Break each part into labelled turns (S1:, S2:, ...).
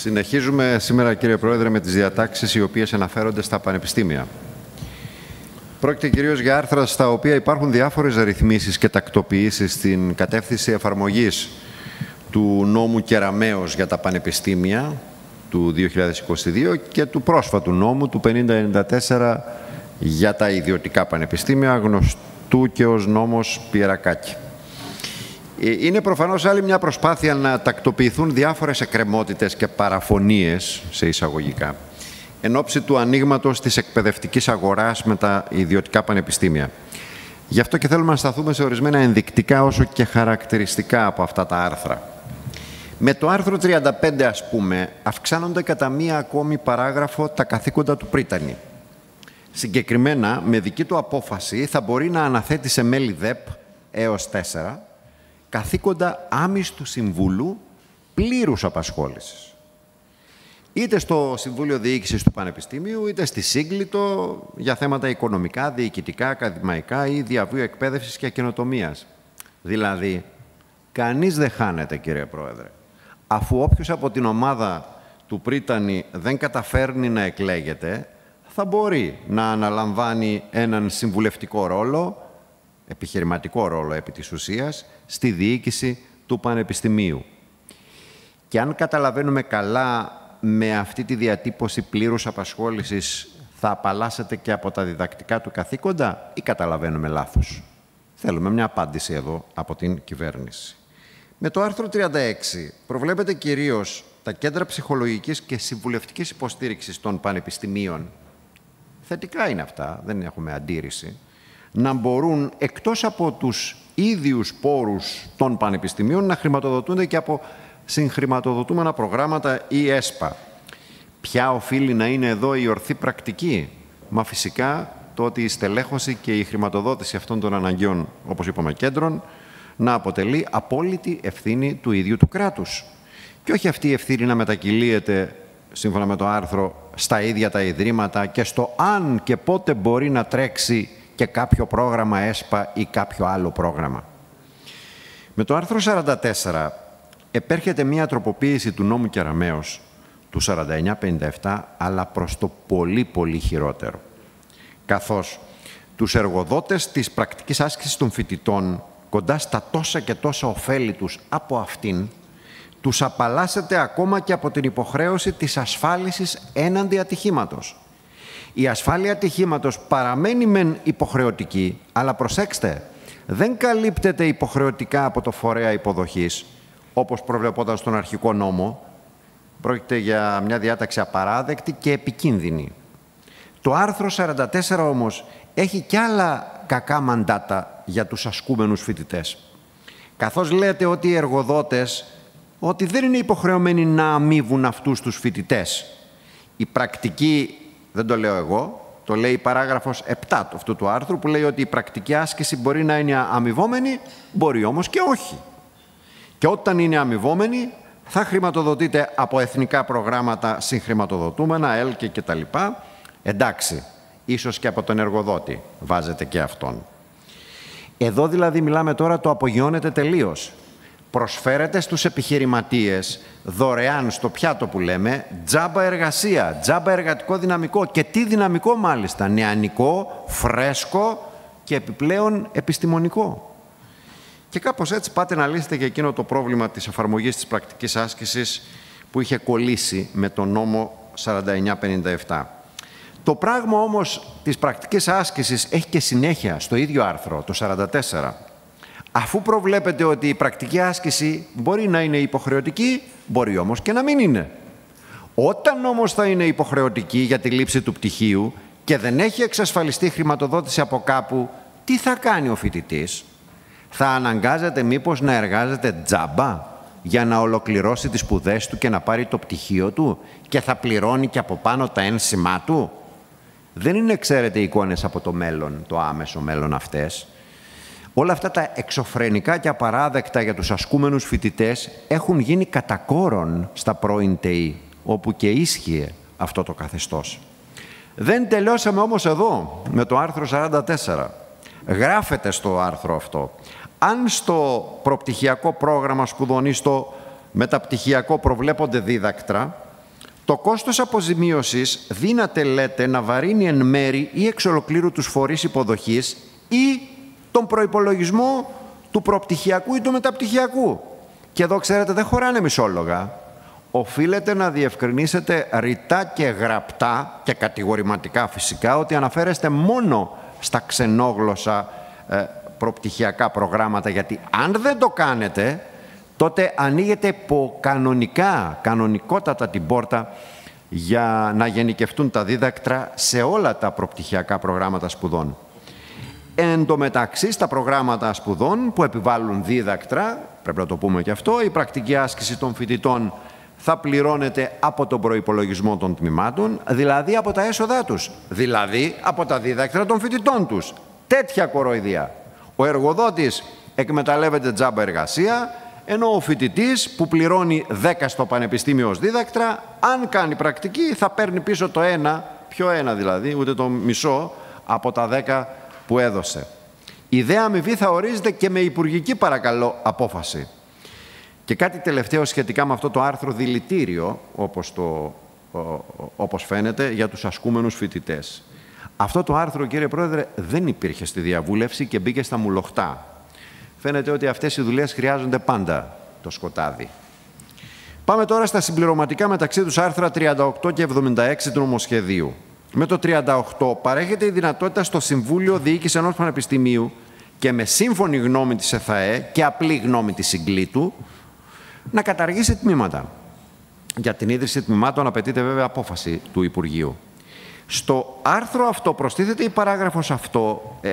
S1: Συνεχίζουμε σήμερα, κύριε Πρόεδρε, με τις διατάξεις οι οποίες αναφέρονται στα πανεπιστήμια. Πρόκειται κυρίως για άρθρα στα οποία υπάρχουν διάφορες ρυθμίσεις και τακτοποιήσεις στην κατεύθυνση εφαρμογής του νόμου Κεραμέως για τα πανεπιστήμια του 2022 και του πρόσφατου νόμου του 5094 για τα ιδιωτικά πανεπιστήμια, γνωστού και ως νόμος Πιερακάκη. Ε, είναι προφανώς άλλη μια προσπάθεια να τακτοποιηθούν διάφορες εκκρεμότητες και παραφωνίες, σε εισαγωγικά, εν ώψη του ανοίγματος της εκπαιδευτικής αγοράς με τα ιδιωτικά πανεπιστήμια. Γι' αυτό και θέλουμε να σταθούμε σε ορισμένα ενδεικτικά όσο και χαρακτηριστικά από αυτά τα άρθρα. Με το άρθρο 35, ας πούμε, αυξάνονται κατά μία ακόμη παράγραφο τα καθήκοντα του πρίτανη. Συγκεκριμένα, με δική του απόφαση, θα μπορεί να αναθέτει σε μέλη ΔΕΠ έως 4 καθήκοντα άμυστου συμβούλου πλήρους απασχόλησης. Είτε στο Συμβούλιο Διοίκησης του Πανεπιστήμιου, είτε στη Σύγκλιτο για θέματα οικονομικά, διοικητικά, ακαδημαϊκά ή διαβίου εκπαίδευσης και καινοτομίας. Δηλαδή, κανείς δεν χάνεται, κύριε Πρόεδρε. Αφού όποιος από την ομάδα του Πρίτανη δεν καταφέρνει να εκλέγεται, θα μπορεί να αναλαμβάνει έναν συμβουλευτικό ρόλο επιχειρηματικό ρόλο επί της ουσίας στη διοίκηση του Πανεπιστημίου. Και αν καταλαβαίνουμε καλά με αυτή τη διατύπωση πλήρους απασχόλησης θα απαλλάσσεται και από τα διδακτικά του καθήκοντα ή καταλαβαίνουμε λάθος; Θέλουμε μια απάντηση εδώ από την κυβέρνηση. Με το άρθρο 36 προβλέπεται κυρίως τα κέντρα ψυχολογικής και συμβουλευτικής υποστήριξης των πανεπιστημίων. Θετικά είναι αυτά, δεν έχουμε αντίρρηση να μπορούν εκτός από τους ίδιους πόρους των πανεπιστημίων να χρηματοδοτούνται και από συγχρηματοδοτούμενα προγράμματα ή ΕΣΠΑ. Ποια οφείλει να είναι εδώ η ορθή πρακτική; Μα φυσικά το ότι η στελέχωση και η χρηματοδότηση αυτών των αναγκαίων, όπως είπαμε, κέντρων, να αποτελεί απόλυτη ευθύνη του ίδιου του κράτους. Και όχι αυτή η ευθύνη να μετακυλίεται, σύμφωνα με το άρθρο, στα ίδια τα ιδρύματα και στο αν και πότε μπορεί να τρέξει και κάποιο πρόγραμμα ΕΣΠΑ ή κάποιο άλλο πρόγραμμα. Με το άρθρο 44 επέρχεται μία τροποποίηση του νόμου Κεραμέως του 4957, αλλά προς το πολύ πολύ χειρότερο. Καθώς τους εργοδότες της πρακτικής άσκησης των φοιτητών, κοντά στα τόσα και τόσα ωφέλη τους από αυτήν, τους απαλλάσσεται ακόμα και από την υποχρέωση της ασφάλισης έναντι ατυχήματος η ασφάλεια ατυχήματος παραμένει μεν υποχρεωτική, αλλά προσέξτε, δεν καλύπτεται υποχρεωτικά από το φορέα υποδοχής, όπως προβλεπόταν στον αρχικό νόμο. Πρόκειται για μια διάταξη απαράδεκτη και επικίνδυνη. Το άρθρο 44 όμως έχει κι άλλα κακά μαντάτα για τους ασκούμενους φοιτητές. Καθώς λέτε ότι οι εργοδότες ότι δεν είναι υποχρεωμένοι να αμείβουν αυτούς τους φοιτητές. Η πρακτική δεν το λέω εγώ, το λέει η παράγραφος 7 του αυτού του άρθρου που λέει ότι η πρακτική άσκηση μπορεί να είναι αμοιβόμενη, μπορεί όμως και όχι. Και όταν είναι αμοιβόμενη θα χρηματοδοτείται από εθνικά προγράμματα συγχρηματοδοτούμενα, ΕΛΚΕ κτλ. Εντάξει, ίσως και από τον εργοδότη βάζετε και αυτόν. Εδώ δηλαδή μιλάμε τώρα το απογειώνεται τελείως προσφέρεται στους επιχειρηματίες δωρεάν στο πιάτο που λέμε τζάμπα εργασία, τζάμπα εργατικό δυναμικό και τι δυναμικό μάλιστα, νεανικό, φρέσκο και επιπλέον επιστημονικό. Και κάπως έτσι πάτε να λύσετε και εκείνο το πρόβλημα της εφαρμογής της πρακτικής άσκησης που είχε κολλήσει με τον νόμο 4957. Το πράγμα όμως της πρακτικής άσκησης έχει και συνέχεια στο ίδιο άρθρο, το 44 αφού προβλέπετε ότι η πρακτική άσκηση μπορεί να είναι υποχρεωτική, μπορεί όμως και να μην είναι. Όταν όμως θα είναι υποχρεωτική για τη λήψη του πτυχίου και δεν έχει εξασφαλιστεί χρηματοδότηση από κάπου, τι θα κάνει ο φοιτητής, Θα αναγκάζεται μήπως να εργάζεται τζάμπα για να ολοκληρώσει τις σπουδές του και να πάρει το πτυχίο του και θα πληρώνει και από πάνω τα ένσημά του; Δεν είναι, ξέρετε, εικόνες από το μέλλον, το άμεσο μέλλον αυτές. Όλα αυτά τα εξωφρενικά και απαράδεκτα για τους ασκούμενους φοιτητές έχουν γίνει κατακόρον στα πρώην ΤΕΗ, όπου και ίσχυε αυτό το καθεστώς. Δεν τελειώσαμε όμως εδώ με το άρθρο 44. Γράφεται στο άρθρο αυτό. Αν στο προπτυχιακό πρόγραμμα σπουδών ή στο μεταπτυχιακό προβλέπονται δίδακτρα, Το κόστος αποζημίωσης δύναται, λέτε, να βαρύνει εν μέρη ή εξ ολοκλήρου τους φορείς υποδοχής ή τον προϋπολογισμό του προπτυχιακού ή του μεταπτυχιακού. Και εδώ, ξέρετε, δεν χωράνε μισόλογα. Οφείλετε να διευκρινίσετε ρητά και γραπτά και κατηγορηματικά φυσικά ότι αναφέρεστε μόνο στα ξενόγλωσσα ε, προπτυχιακά προγράμματα γιατί αν δεν το κάνετε τότε ανοίγετε κανονικά, κανονικότατα την πόρτα για να γενικευτούν τα δίδακτρα σε όλα τα προπτυχιακά προγράμματα σπουδών. Εν τω μεταξύ, στα προγράμματα σπουδών που επιβάλλουν δίδακτρα, πρέπει να το πούμε και αυτό, η πρακτική άσκηση των φοιτητών θα πληρώνεται από τον προϋπολογισμό των τμήματων, δηλαδή από τα έσοδά τους, δηλαδή από τα δίδακτρα των φοιτητών τους. Τέτοια κοροϊδία. Ο εργοδότης εκμεταλλεύεται τζάμπα εργασία, ενώ ο φοιτητής που πληρώνει 10 στο πανεπιστήμιο ως δίδακτρα, αν κάνει πρακτική θα παίρνει πίσω το ένα, πιο ένα δηλαδή, ούτε το μισό, από τα 10 που έδωσε. Η ιδέα αμοιβή θα ορίζεται και με υπουργική παρακαλώ απόφαση. Και κάτι τελευταίο σχετικά με αυτό το άρθρο δηλητήριο, όπως, το, όπως φαίνεται, για τους ασκούμενους φοιτητές. Αυτό το άρθρο, κύριε Πρόεδρε, δεν υπήρχε στη διαβούλευση και μπήκε στα μουλοχτά. Φαίνεται ότι αυτές οι δουλειές χρειάζονται πάντα το σκοτάδι. Πάμε τώρα στα συμπληρωματικά μεταξύ τους άρθρα 38 και 76 του νομοσχεδίου. Με το 38 παρέχεται η δυνατότητα στο Συμβούλιο Διοίκησης ενός Πανεπιστημίου και με σύμφωνη γνώμη της ΕΘΑΕ και απλή γνώμη της συγκλήτου να καταργήσει τμήματα. Για την ίδρυση τμήματων απαιτείται βέβαια απόφαση του Υπουργείου. Στο άρθρο αυτό προστίθεται η παράγραφος αυτό, 7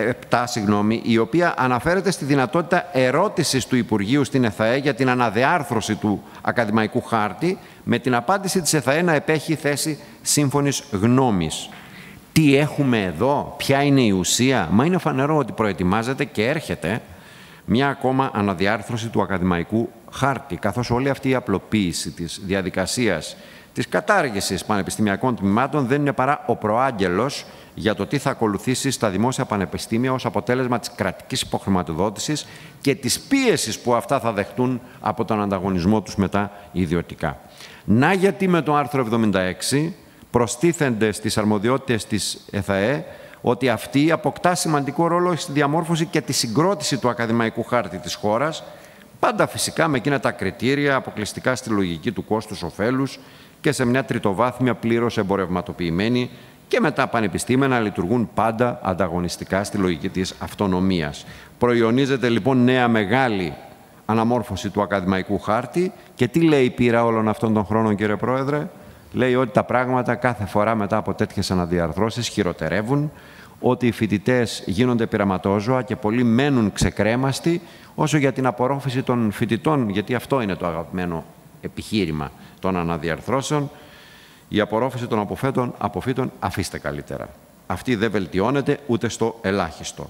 S1: ε, συγγνώμη, η οποία αναφέρεται στη δυνατότητα ερώτησης του Υπουργείου στην ΕΘΑΕ για την αναδιάρθρωση του ακαδημαϊκού χάρτη με την απάντηση της ΕΘΑΕ να επέχει θέση σύμφωνης γνώμης. Τι έχουμε εδώ, ποια είναι η ουσία; Μα είναι φανερό ότι προετοιμάζεται και έρχεται μια ακόμα αναδιάρθρωση του ακαδημαϊκού χάρτη, καθώς όλη αυτή η απλοποίηση της διαδικασίας της κατάργησης πανεπιστημιακών τμήματων δεν είναι παρά ο προάγγελος για το τι θα ακολουθήσει στα δημόσια πανεπιστήμια ως αποτέλεσμα της κρατικής υποχρηματοδότησης και της πίεσης που αυτά θα δεχτούν από τον ανταγωνισμό τους μετά ιδιωτικά. Να γιατί με το άρθρο 76 προστίθενται στις αρμοδιότητες της ΕΘΑΕ ότι αυτή αποκτά σημαντικό ρόλο στη διαμόρφωση και τη συγκρότηση του ακαδημαϊκού χάρτη της χώρας, πάντα φυσικά με εκείνα τα κριτήρια αποκλειστικά στη λογική του κόστους-οφέλους και σε μια τριτοβάθμια πλήρως εμπορευματοποιημένη και μετά πανεπιστήμια να λειτουργούν πάντα ανταγωνιστικά στη λογική της αυτονομίας. Προϊονίζεται λοιπόν νέα μεγάλη αναμόρφωση του ακαδημαϊκού χάρτη και τι λέει η πείρα όλων αυτών των χρόνων κύριε Πρόεδρε; Λέει ότι τα πράγματα κάθε φορά μετά από τέτοιες αναδιαρθρώσεις χειροτερεύουν, ότι οι φοιτητές γίνονται πειραματόζωα και πολλοί μένουν ξεκρέμαστοι, όσο για την απορρόφηση των φοιτητών, γιατί αυτό είναι το αγαπημένο επιχείρημα των αναδιαρθρώσεων, η απορρόφηση των αποφέτων, αποφύτων αφήστε καλύτερα. Αυτή δεν βελτιώνεται ούτε στο ελάχιστο.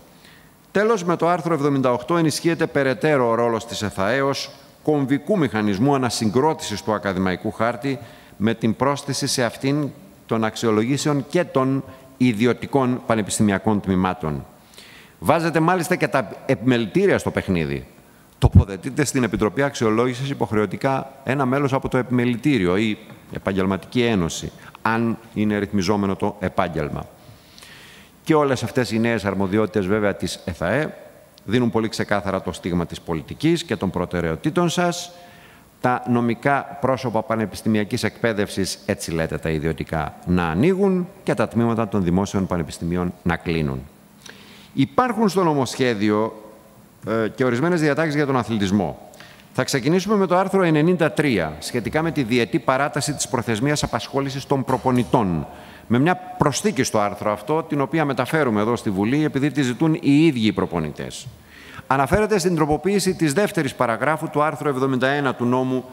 S1: Τέλος, με το άρθρο 78 ενισχύεται περαιτέρω ο ρόλος της ΕΘΑΕ ως κομβικού μηχανισμού ανασυγκρότησης του ακαδημαϊκού χάρτη με την πρόσθεση σε αυτήν των αξιολογήσεων και των ιδιωτικών πανεπιστημιακών τμήματων. Βάζετε μάλιστα και τα επιμελητήρια στο παιχνίδι τοποθετείται στην Επιτροπή Αξιολόγησης υποχρεωτικά ένα μέλος από το επιμελητήριο ή επαγγελματική ένωση, αν είναι ρυθμιζόμενο το επάγγελμα. Και όλες αυτές οι νέες αρμοδιότητες βέβαια της ΕΘΑΕ δίνουν πολύ ξεκάθαρα το στίγμα της πολιτικής και των προτεραιοτήτων σας. Τα νομικά πρόσωπα πανεπιστημιακής εκπαίδευσης, έτσι λέτε τα ιδιωτικά, να ανοίγουν και τα τμήματα των δημόσιων πανεπιστημίων να κλείνουν. Υπάρχουν στο νομοσχέδιο ε, και ορισμένες διατάξεις για τον αθλητισμό. Θα ξεκινήσουμε με το άρθρο 93, σχετικά με τη διετή παράταση της προθεσμίας απασχόλησης των προπονητών. Με μια προσθήκη στο άρθρο αυτό, την οποία μεταφέρουμε εδώ στη Βουλή, επειδή τη ζητούν οι ίδιοι οι προπονητές. Αναφέρεται στην τροποποίηση της δεύτερης παραγράφου του άρθρου 71 του νόμου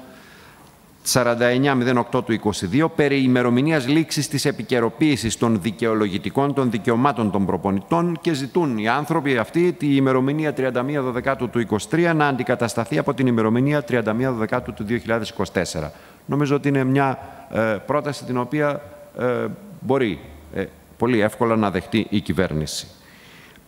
S1: 4908 του 22 περί ημερομηνίας λήξης της επικαιροποίησης των δικαιολογητικών των δικαιωμάτων των προπονητών και ζητούν οι άνθρωποι αυτοί τη ημερομηνία 31 Δεκάτου του 23 να αντικατασταθεί από την ημερομηνία 31 Δεκάτου του 2024. Νομίζω ότι είναι μια ε, πρόταση την οποία ε, μπορεί ε, πολύ εύκολα να δεχτεί η κυβέρνηση.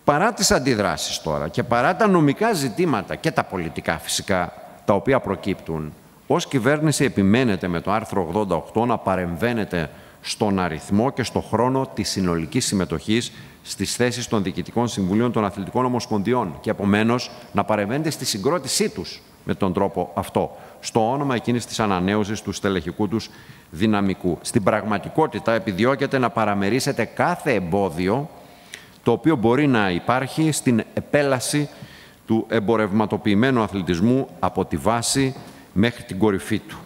S1: Παρά τις αντιδράσεις τώρα και παρά τα νομικά ζητήματα και τα πολιτικά φυσικά τα οποία προκύπτουν Ως κυβέρνηση επιμένετε με το άρθρο 88 να παρεμβαίνετε στον αριθμό και στο χρόνο της συνολικής συμμετοχής στις θέσεις των διοικητικών συμβουλίων των αθλητικών ομοσπονδιών και επομένως να παρεμβαίνετε στη συγκρότησή τους με τον τρόπο αυτό, στο όνομα εκείνης της ανανέωσης του στελεχικού τους δυναμικού. Στην πραγματικότητα επιδιώκετε να παραμερίσετε κάθε εμπόδιο το οποίο μπορεί να υπάρχει στην επέλαση του εμπορευματοποιημένου αθλητισμού από τη βάση μέχρι την κορυφή του.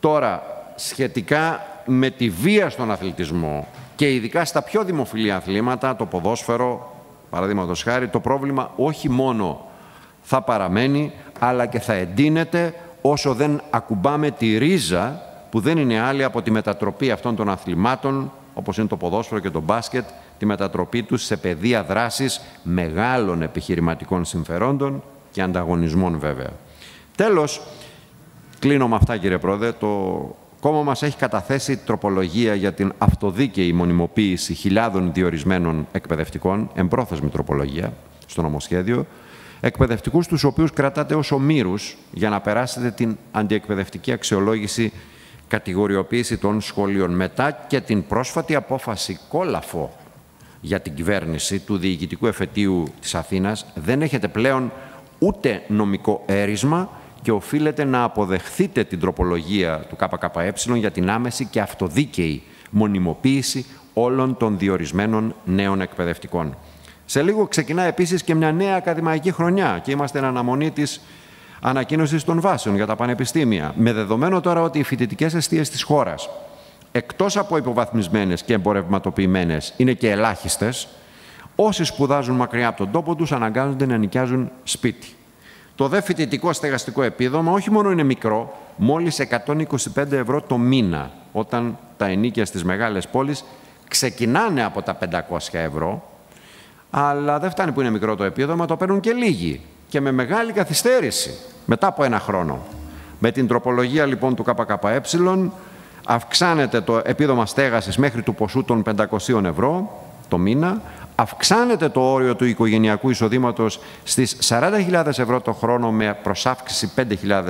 S1: Τώρα, σχετικά με τη βία στον αθλητισμό και ειδικά στα πιο δημοφιλή αθλήματα, το ποδόσφαιρο, παραδείγματος χάρη, το πρόβλημα όχι μόνο θα παραμένει, αλλά και θα εντείνεται όσο δεν ακουμπάμε τη ρίζα που δεν είναι άλλη από τη μετατροπή αυτών των αθλημάτων, όπως είναι το ποδόσφαιρο και το μπάσκετ, τη μετατροπή τους σε πεδία δράσης μεγάλων επιχειρηματικών συμφερόντων και ανταγωνισμών βέβαια. Τέλος, κλείνω με αυτά κύριε Πρόεδρε, το κόμμα μας έχει καταθέσει τροπολογία για την αυτοδίκαιη μονιμοποίηση χιλιάδων διορισμένων εκπαιδευτικών, εμπρόθεσμη τροπολογία στο νομοσχέδιο, εκπαιδευτικούς τους οποίους κρατάτε ως ομήρους για να περάσετε την αντιεκπαιδευτική αξιολόγηση κατηγοριοποίηση των σχολείων. Μετά και την πρόσφατη απόφαση κόλαφο για την κυβέρνηση του Διοικητικού Εφετείου της Αθήνας, δεν έχετε πλέον ούτε νομικό έρισμα και οφείλετε να αποδεχθείτε την τροπολογία του ΚΚΕ για την άμεση και αυτοδίκαιη μονιμοποίηση όλων των διορισμένων νέων εκπαιδευτικών. Σε λίγο ξεκινά επίσης και μια νέα ακαδημαϊκή χρονιά και είμαστε εν αναμονή της ανακοίνωσης των βάσεων για τα πανεπιστήμια. Με δεδομένο τώρα ότι οι φοιτητικές αιστείες της χώρας, εκτός από υποβαθμισμένες και εμπορευματοποιημένες, είναι και ελάχιστες, όσοι σπουδάζουν μακριά από τον τόπο τους αναγκάζονται να νοικιάζουν σπίτι. Το δε φοιτητικό στεγαστικό επίδομα όχι μόνο είναι μικρό, μόλις 125 ευρώ το μήνα, όταν τα ενίκια στις μεγάλες πόλεις ξεκινάνε από τα 500 ευρώ, αλλά δεν φτάνει που είναι μικρό το επίδομα, το παίρνουν και λίγοι και με μεγάλη καθυστέρηση, μετά από ένα χρόνο. Με την τροπολογία λοιπόν του ΚΚΕ αυξάνεται το επίδομα στέγασης μέχρι του ποσού των 500 ευρώ το μήνα, αυξάνεται το όριο του οικογενειακού εισοδήματος στις 40.000 ευρώ το χρόνο με προσάυξηση 5.000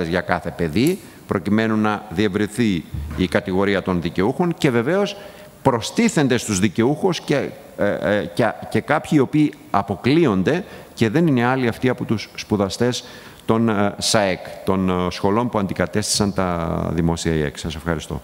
S1: για κάθε παιδί, προκειμένου να διευρυθεί η κατηγορία των δικαιούχων και βεβαίως προστίθενται στους δικαιούχους και, ε, ε, και, και κάποιοι οι οποίοι αποκλείονται και δεν είναι άλλοι αυτοί από τους σπουδαστές των ε, ΣΑΕΚ, των σχολών που αντικατέστησαν τα δημόσια ΙΕΚ. Σας ευχαριστώ.